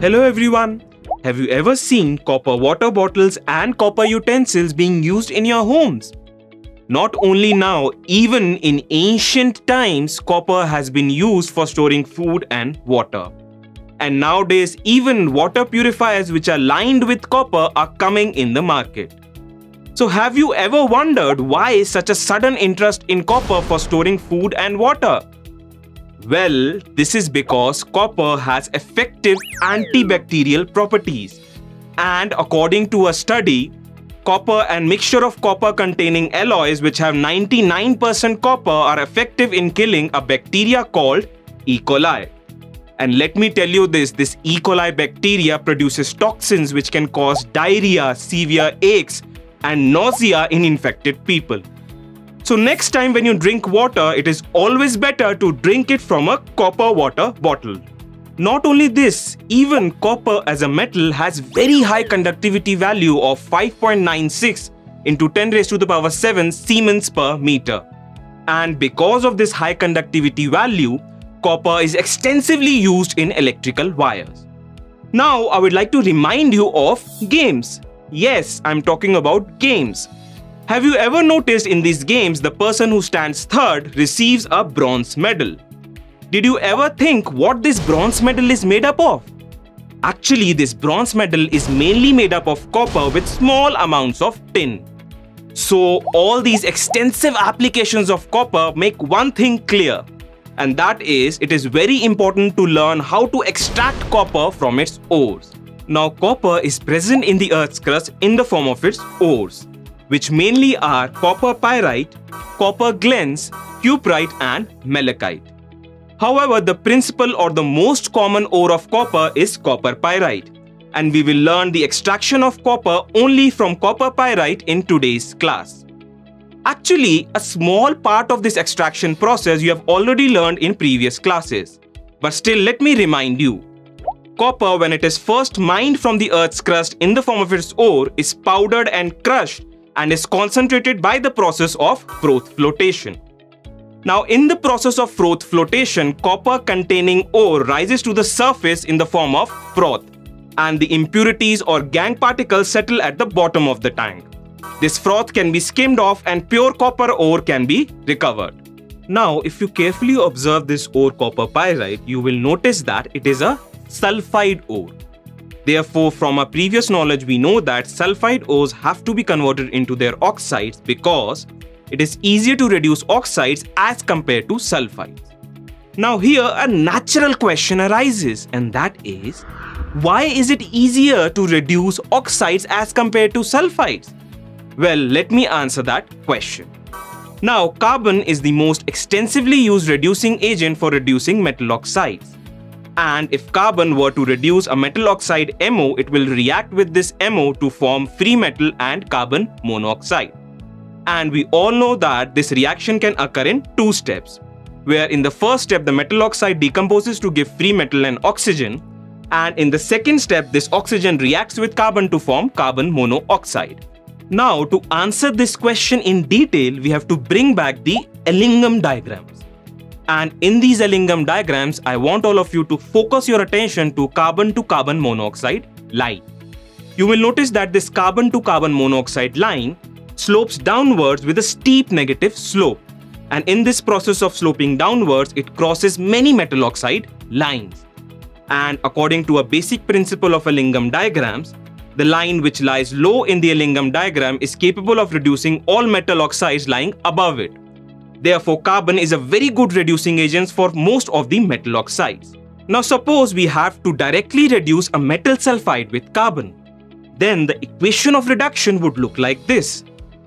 Hello everyone. Have you ever seen copper water bottles and copper utensils being used in your homes? Not only now, even in ancient times, copper has been used for storing food and water. And nowadays, even water purifiers which are lined with copper are coming in the market. So have you ever wondered why such a sudden interest in copper for storing food and water? Well, this is because copper has effective antibacterial properties. And according to a study, copper and mixture of copper containing alloys which have 99% copper are effective in killing a bacteria called E. coli. And let me tell you this, this E. coli bacteria produces toxins which can cause diarrhea, severe aches, and nausea in infected people. So next time when you drink water, it is always better to drink it from a copper water bottle. Not only this, even copper as a metal has very high conductivity value of 5.96 into 10 raised to the power 7 Siemens per meter. And because of this high conductivity value, copper is extensively used in electrical wires. Now, I would like to remind you of games. Yes, I'm talking about games. Have you ever noticed in these games the person who stands third receives a bronze medal? Did you ever think what this bronze medal is made up of? Actually, this bronze medal is mainly made up of copper with small amounts of tin. So, all these extensive applications of copper make one thing clear, and that is it is very important to learn how to extract copper from its ores. Now copper is present in the Earth's crust in the form of its ores, which mainly are copper pyrite, copper glance, cuprite and malachite. However, the principal or the most common ore of copper is copper pyrite and we will learn the extraction of copper only from copper pyrite in today's class. Actually, a small part of this extraction process you have already learned in previous classes. But still, let me remind you. Copper, when it is first mined from the Earth's crust in the form of its ore, is powdered and crushed and is concentrated by the process of froth flotation. Now, in the process of froth flotation, copper containing ore rises to the surface in the form of froth, and the impurities or gangue particles settle at the bottom of the tank. This froth can be skimmed off and pure copper ore can be recovered. Now, if you carefully observe this ore copper pyrite, you will notice that it is a sulfide ore. Therefore, from our previous knowledge, we know that sulfide ores have to be converted into their oxides because it is easier to reduce oxides as compared to sulfides. Now here a natural question arises and that is, why is it easier to reduce oxides as compared to sulfides? Well, let me answer that question. Now, carbon is the most extensively used reducing agent for reducing metal oxides and if carbon were to reduce a metal oxide MO, it will react with this MO to form free metal and carbon monoxide. And we all know that this reaction can occur in two steps, where in the first step the metal oxide decomposes to give free metal and oxygen, and in the second step this oxygen reacts with carbon to form carbon monoxide. Now to answer this question in detail, we have to bring back the Ellingham diagrams. And in these Ellingham diagrams, I want all of you to focus your attention to carbon to carbon monoxide line. You will notice that this carbon to carbon monoxide line slopes downwards with a steep negative slope. And in this process of sloping downwards, it crosses many metal oxide lines. And according to a basic principle of Ellingham diagrams, the line which lies low in the Ellingham diagram is capable of reducing all metal oxides lying above it. Therefore, carbon is a very good reducing agent for most of the metal oxides. Now suppose we have to directly reduce a metal sulfide with carbon. Then the equation of reduction would look like this.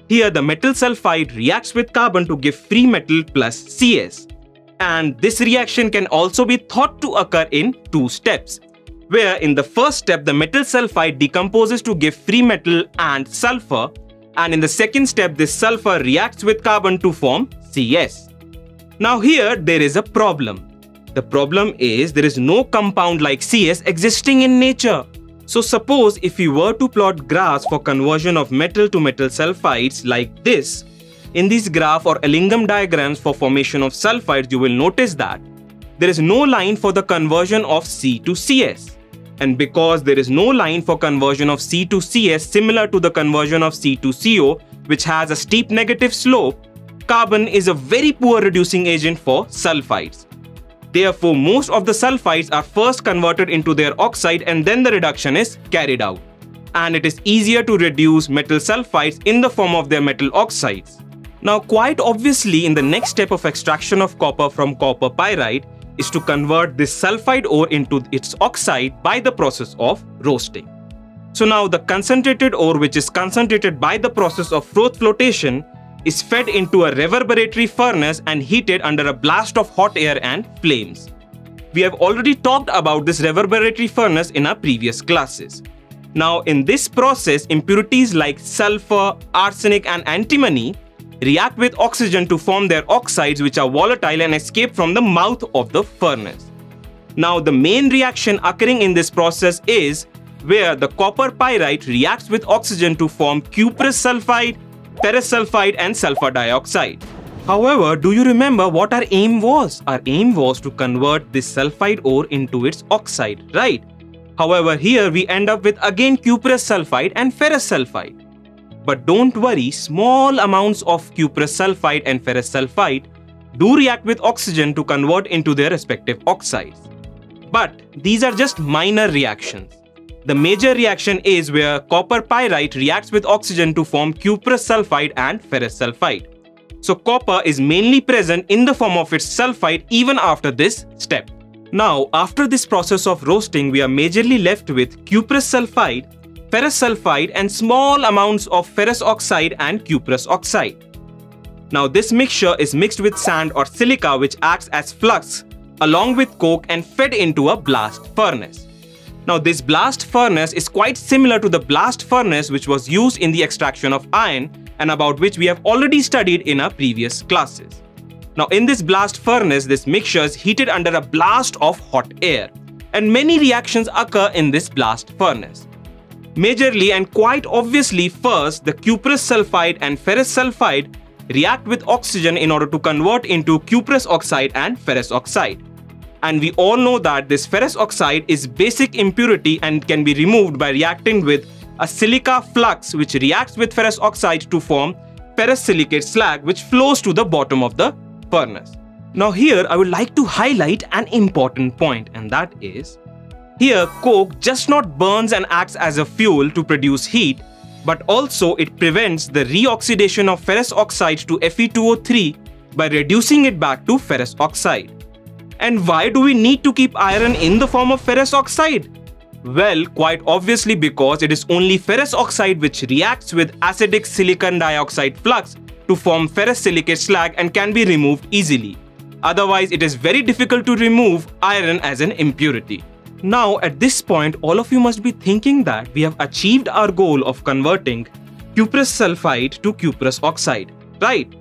Here the metal sulfide reacts with carbon to give free metal plus CS. And this reaction can also be thought to occur in two steps, where in the first step the metal sulfide decomposes to give free metal and sulfur, and in the second step this sulfur reacts with carbon to form CS. Now here there is a problem. The problem is there is no compound like CS existing in nature. So suppose if we were to plot graphs for conversion of metal to metal sulfides like this, in this graph or Ellingham diagrams for formation of sulfides, you will notice that there is no line for the conversion of C to CS. And because there is no line for conversion of C to CS similar to the conversion of C to CO, which has a steep negative slope, carbon is a very poor reducing agent for sulfides. Therefore, most of the sulfides are first converted into their oxide and then the reduction is carried out. And it is easier to reduce metal sulfides in the form of their metal oxides. Now, quite obviously, in the next step of extraction of copper from copper pyrite is to convert this sulfide ore into its oxide by the process of roasting. So now the concentrated ore which is concentrated by the process of froth flotation is fed into a reverberatory furnace and heated under a blast of hot air and flames. We have already talked about this reverberatory furnace in our previous classes. Now in this process, impurities like sulfur, arsenic and antimony react with oxygen to form their oxides which are volatile and escape from the mouth of the furnace. Now the main reaction occurring in this process is where the copper pyrite reacts with oxygen to form cuprous sulfide, ferrous sulfide and sulfur dioxide. However, do you remember what our aim was? Our aim was to convert this sulfide ore into its oxide, right? However, here we end up with again cuprous sulfide and ferrous sulfide. But don't worry, small amounts of cuprous sulfide and ferrous sulfide do react with oxygen to convert into their respective oxides. But these are just minor reactions. The major reaction is where copper pyrite reacts with oxygen to form cuprous sulfide and ferrous sulfide. So copper is mainly present in the form of its sulfide even after this step. Now, after this process of roasting, we are majorly left with cuprous sulfide ferrous sulfide and small amounts of ferrous oxide and cuprous oxide. Now this mixture is mixed with sand or silica which acts as flux along with coke and fed into a blast furnace. Now this blast furnace is quite similar to the blast furnace which was used in the extraction of iron and about which we have already studied in our previous classes. Now in this blast furnace, this mixture is heated under a blast of hot air and many reactions occur in this blast furnace. Majorly and quite obviously first, the cuprous sulfide and ferrous sulfide react with oxygen in order to convert into cuprous oxide and ferrous oxide. And we all know that this ferrous oxide is basic impurity and can be removed by reacting with a silica flux which reacts with ferrous oxide to form ferrous silicate slag which flows to the bottom of the furnace. Now here I would like to highlight an important point and that is here, coke just not burns and acts as a fuel to produce heat, but also it prevents the reoxidation of ferrous oxide to Fe2O3 by reducing it back to ferrous oxide. And why do we need to keep iron in the form of ferrous oxide? Well, quite obviously because it is only ferrous oxide which reacts with acidic silicon dioxide flux to form ferrous silicate slag and can be removed easily. Otherwise, it is very difficult to remove iron as an impurity. Now, at this point, all of you must be thinking that we have achieved our goal of converting cuprous sulfide to cuprous oxide, right?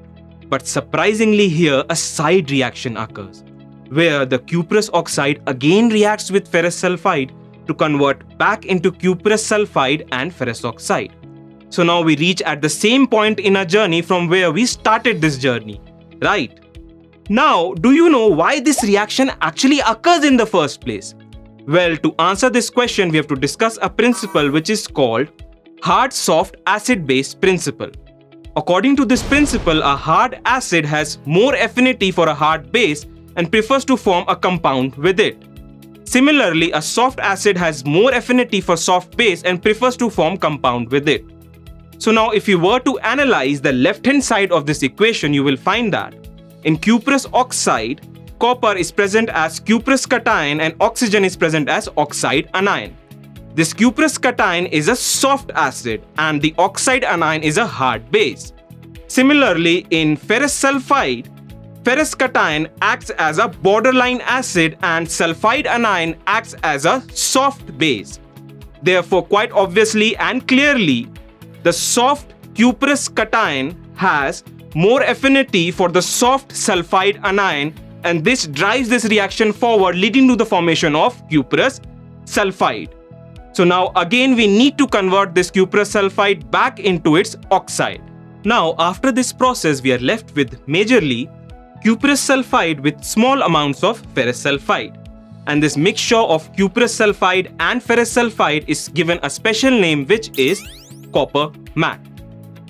But surprisingly here, a side reaction occurs, where the cuprous oxide again reacts with ferrous sulfide to convert back into cuprous sulfide and ferrous oxide. So now we reach at the same point in our journey from where we started this journey, right? Now, do you know why this reaction actually occurs in the first place? Well, to answer this question, we have to discuss a principle which is called hard-soft acid-base principle. According to this principle, a hard acid has more affinity for a hard base and prefers to form a compound with it. Similarly, a soft acid has more affinity for soft base and prefers to form compound with it. So now if you were to analyze the left hand side of this equation, you will find that in cuprous oxide, copper is present as cuprous cation and oxygen is present as oxide anion. This cuprous cation is a soft acid and the oxide anion is a hard base. Similarly, in ferrous sulfide, ferrous cation acts as a borderline acid and sulfide anion acts as a soft base. Therefore, quite obviously and clearly, the soft cuprous cation has more affinity for the soft sulfide anion and this drives this reaction forward leading to the formation of cuprous sulfide. So now again we need to convert this cuprous sulfide back into its oxide. Now after this process we are left with majorly cuprous sulfide with small amounts of ferrous sulfide. and this mixture of cuprous sulfide and ferrous sulfide is given a special name which is copper matte.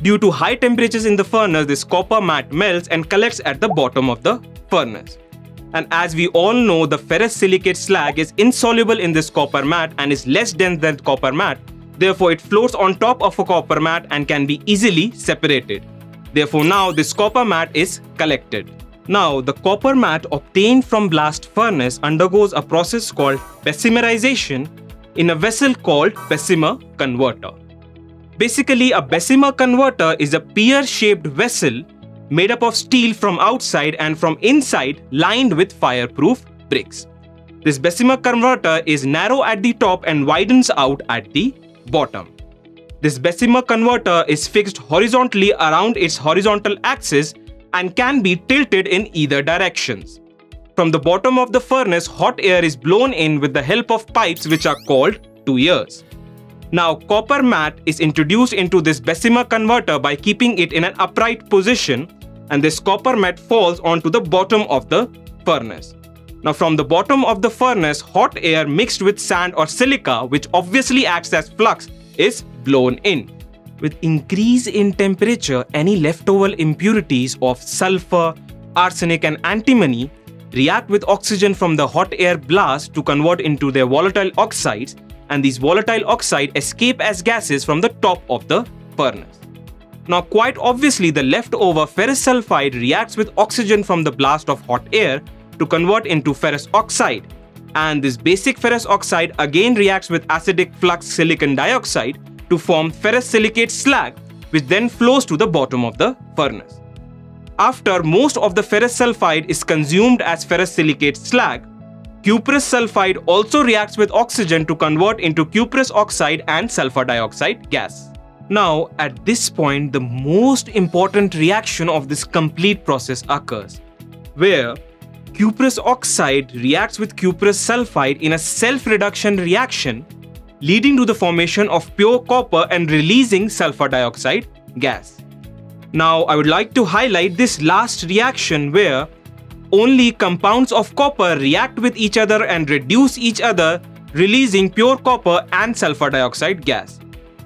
Due to high temperatures in the furnace, this copper matte melts and collects at the bottom of the furnace. And as we all know, the ferrous silicate slag is insoluble in this copper matte and is less dense than copper matte. Therefore, it floats on top of a copper matte and can be easily separated. Therefore, now this copper matte is collected. Now, the copper matte obtained from blast furnace undergoes a process called Bessemerization in a vessel called Bessemer converter. Basically, a Bessemer converter is a pear-shaped vessel made up of steel from outside and from inside lined with fireproof bricks. This Bessemer converter is narrow at the top and widens out at the bottom. This Bessemer converter is fixed horizontally around its horizontal axis and can be tilted in either directions. From the bottom of the furnace, hot air is blown in with the help of pipes which are called tuyeres. Now, copper matte is introduced into this Bessemer converter by keeping it in an upright position and this copper matte falls onto the bottom of the furnace. Now from the bottom of the furnace, hot air mixed with sand or silica, which obviously acts as flux, is blown in. With increase in temperature, any leftover impurities of sulfur, arsenic and antimony react with oxygen from the hot air blast to convert into their volatile oxides and these volatile oxides escape as gases from the top of the furnace. Now quite obviously the leftover ferrous sulfide reacts with oxygen from the blast of hot air to convert into ferrous oxide and this basic ferrous oxide again reacts with acidic flux silicon dioxide to form ferrous silicate slag which then flows to the bottom of the furnace. After most of the ferrous sulfide is consumed as ferrous silicate slag, cuprous sulfide also reacts with oxygen to convert into cuprous oxide and sulfur dioxide gas. Now, at this point, the most important reaction of this complete process occurs, where cuprous oxide reacts with cuprous sulfide in a self-reduction reaction leading to the formation of pure copper and releasing sulfur dioxide gas. Now, I would like to highlight this last reaction where only compounds of copper react with each other and reduce each other, releasing pure copper and sulfur dioxide gas.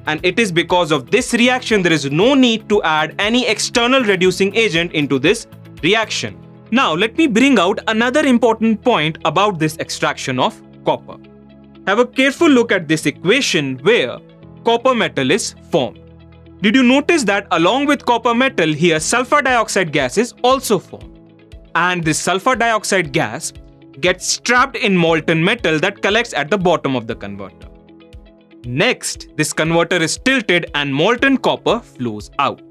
And it is because of this reaction there is no need to add any external reducing agent into this reaction. Now, let me bring out another important point about this extraction of copper. Have a careful look at this equation where copper metal is formed. Did you notice that along with copper metal here sulfur dioxide gas is also formed. And this sulfur dioxide gas gets trapped in molten metal that collects at the bottom of the converter. Next, this converter is tilted and molten copper flows out.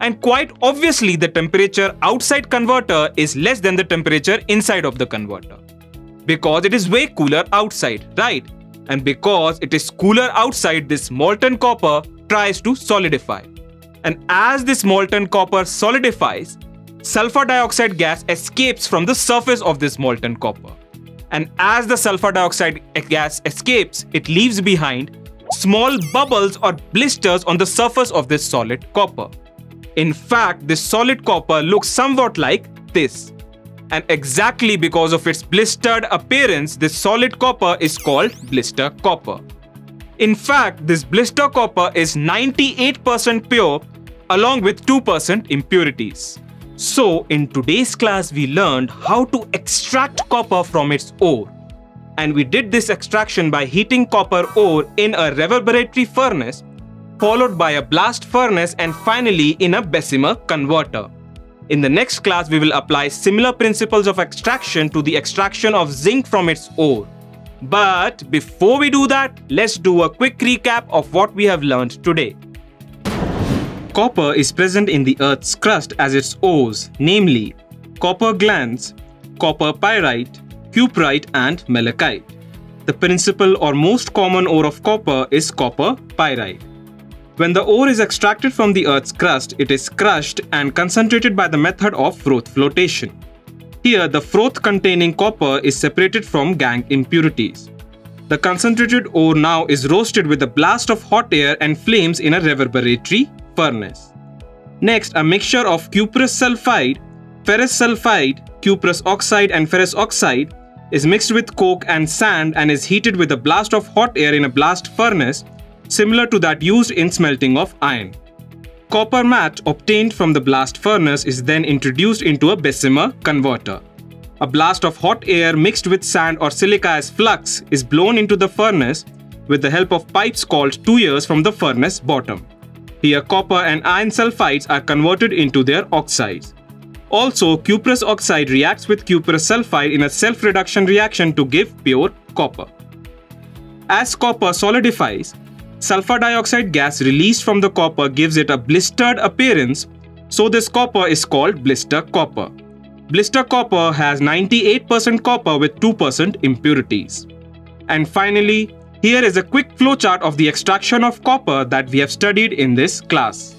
And quite obviously the temperature outside converter is less than the temperature inside of the converter because it is way cooler outside, right? And because it is cooler outside, this molten copper tries to solidify. And as this molten copper solidifies, sulfur dioxide gas escapes from the surface of this molten copper. And as the sulfur dioxide gas escapes, it leaves behind small bubbles or blisters on the surface of this solid copper. In fact, this solid copper looks somewhat like this and exactly because of its blistered appearance, this solid copper is called blister copper. In fact, this blister copper is 98% pure along with 2% impurities. So, in today's class, we learned how to extract copper from its ore. And we did this extraction by heating copper ore in a reverberatory furnace, followed by a blast furnace and finally in a Bessemer converter. In the next class, we will apply similar principles of extraction to the extraction of zinc from its ore. But before we do that, let's do a quick recap of what we have learned today. Copper is present in the Earth's crust as its ores, namely copper glance, copper pyrite, cuprite and malachite. The principal or most common ore of copper is copper pyrite. When the ore is extracted from the Earth's crust, it is crushed and concentrated by the method of froth flotation. Here, the froth containing copper is separated from gangue impurities. The concentrated ore now is roasted with a blast of hot air and flames in a reverberatory furnace. Next, a mixture of cuprous sulfide, ferrous sulfide, cuprous oxide and ferrous oxide is mixed with coke and sand and is heated with a blast of hot air in a blast furnace similar to that used in smelting of iron. Copper matte obtained from the blast furnace is then introduced into a Bessemer converter. A blast of hot air mixed with sand or silica as flux is blown into the furnace with the help of pipes called tuyeres from the furnace bottom. Here copper and iron sulfides are converted into their oxides. Also, cuprous oxide reacts with cuprous sulfide in a self-reduction reaction to give pure copper. As copper solidifies, sulfur dioxide gas released from the copper gives it a blistered appearance, so this copper is called blister copper. Blister copper has 98% copper with 2% impurities. And finally, here is a quick flowchart of the extraction of copper that we have studied in this class.